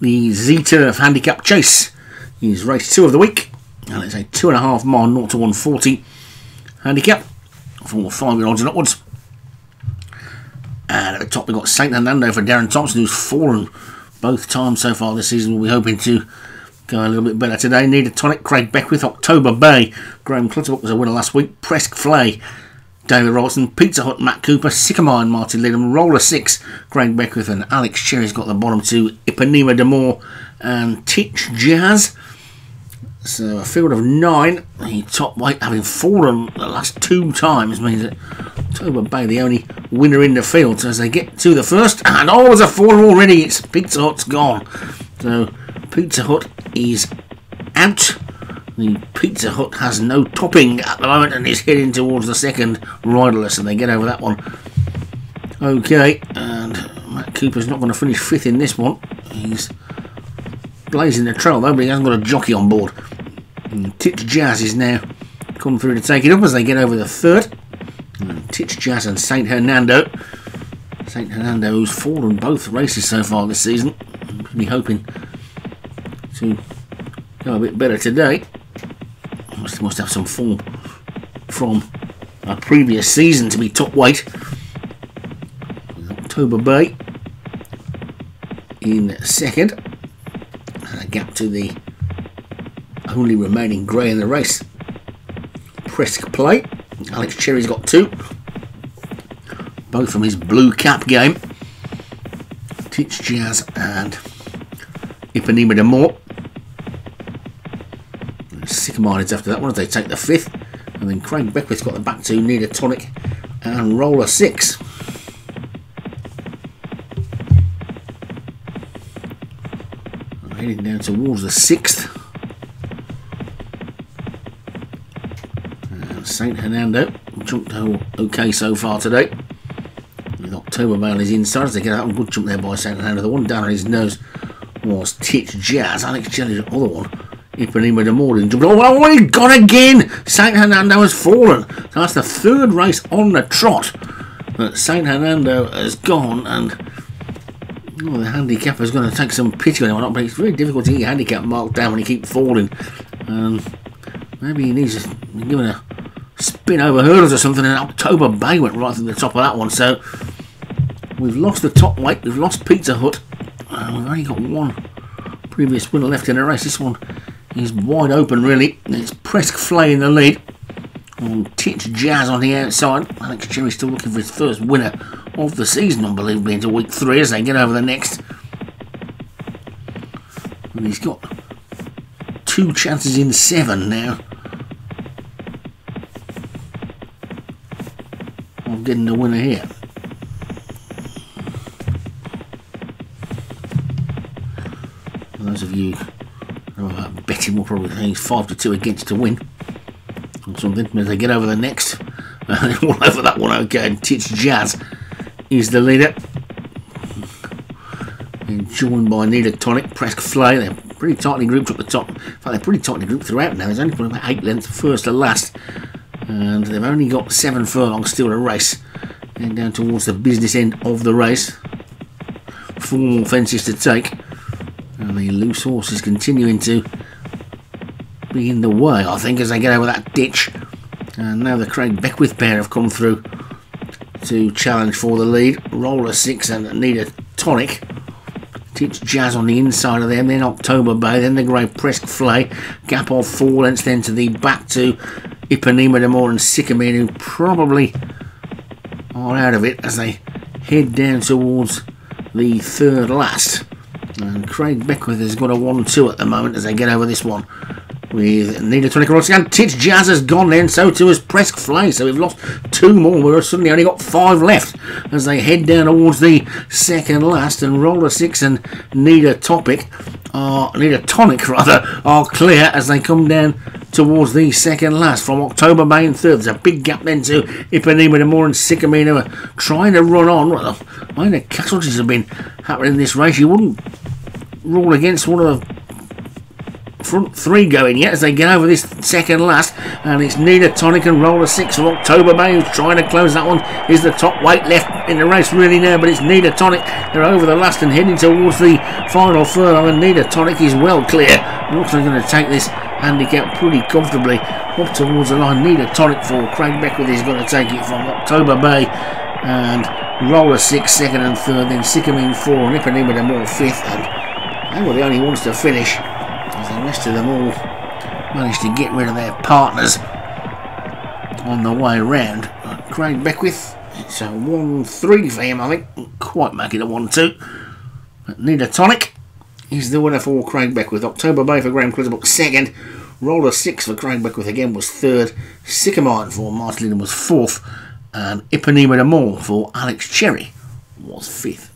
the ZEturf Handicap Chase is race two of the week, and it's a two and a half mile 0 to 140 handicap for five year olds and upwards. And at the top, we've got St. Hernando for Darren Thompson, who's fallen both times so far this season. We'll be hoping to go a little bit better today. Need a tonic, Craig Beckwith, October Bay. Graham Clutterbuck was a winner last week. Presque Flay, David Robertson, Pizza Hut, Matt Cooper, Sycamore Martin Lidham, Roller 6, Craig Beckwith and Alex Cherry's got the bottom two, Ipanema Demore and Titch Jazz. So a field of nine, the top weight having fallen the last two times means that October Bay the only winner in the field. So as they get to the first, and oh, there's a fall already. It's Pizza Hut's gone. So Pizza Hut is out. The Pizza Hut has no topping at the moment and is heading towards the second riderless, and they get over that one. Okay, and Matt Cooper's not going to finish fifth in this one. He's blazing the trail though, but he hasn't got a jockey on board. Titch Jazz is now come through to take it up as they get over the third. And Titch Jazz and St. Hernando. St. Hernando, who's fallen both races so far this season. Be hoping to go a bit better today. Must, must have some form from a previous season to be top weight. October Bay in second. And a gap to the only remaining grey in the race. Presque Play. Alex Cherry's got two. Both from his blue cap game. Titch Jazz and Ipanema de Mort. Sycamore after that one as they take the fifth. And then Craig Beckwith's got the back two, Need a Tonic and Roller six. Heading down towards the sixth. And St. Hernando jumped okay so far today. With October Mail is inside as they get out a good jump there by St. Hernando. The one down on his nose was Titch Jazz. Alex Cherry's other one. Ipanema de Morden jumped. Oh, oh, he's gone again! St. Hernando has fallen. So that's the third race on the trot that St. Hernando has gone and oh, the handicapper is going to take some pity on him, but it's very difficult to get your handicap marked down when you keep falling. Um, maybe he needs to be given a spin over hurdles or something, and October Bay went right through the top of that one. So we've lost the top weight, we've lost Pizza Hut, and we've only got one previous winner left in the race. This one is wide open, really. It's Presque Flay in the lead. And Titch Jazz on the outside. Alex Cherry still looking for his first winner of the season, unbelievably, into week three as they get over the next. And he's got two chances in seven now. I'm getting the winner here. Those of you betting will probably he's five to two against to win or something as they get over the next. All over that one, okay. And Titch Jazz is the leader. And joined by Nita Tonic, Presque Flay. They're pretty tightly grouped at the top. In fact, they're pretty tightly grouped throughout now. There's only probably about eight lengths first to last. And they've only got seven furlongs still to race. And down towards the business end of the race. Four more fences to take. And the loose horses continuing to be in the way, I think, as they get over that ditch. And now the Craig Beckwith pair have come through to challenge for the lead. Roller 6 and need a tonic. Titch Jazz on the inside of them, then October Bay, then the Great Presque Flay. Gap of four lengths then to the back to Ipanema de Moore and Sycamore, who probably are out of it as they head down towards the third last. And Craig Beckwith has got a 1 2 at the moment as they get over this one. With Nina Tonic Rossi and Titch Jazz has gone then, so too has Presque Flay. So we've lost two more. We've suddenly only got five left as they head down towards the second last. And Roller 6 and Nita Topic are, Nita Tonic rather, are clear as they come down towards the second last from October, May, and third. There's a big gap then to Ipanema de Moore and who are trying to run on. Well, the casualties have been happening in this race. You wouldn't rule against one of front three going yet as they get over this second last. And it's Nina Tonic and Roller 6 of October Bay who's trying to close that one. Is the top weight left in the race really now, but it's Nina Tonic. They're over the last and heading towards the final furlong. And Nina Tonic is well clear. Looks like going to take this handicap pretty comfortably up towards the line. Nina Tonic for Craig Beckwith is going to take it from October Bay. And Roller 6 second and third, then Sycamine 4 and Ipanema de Moore 5th. And they were the only ones to finish as the rest of them all managed to get rid of their partners on the way round. Uh, Craig Beckwith, it's a 1 3 for him, I think. Quite make it a 1 2. Nina Tonic is the winner for Craig Beckwith. October Bay for Graham Clutterbuck second. Roller 6 for Craig Beckwith again was third. Sycamine for Martin Linden was fourth. And Ipanema de Moore for Alex Cherry was fifth.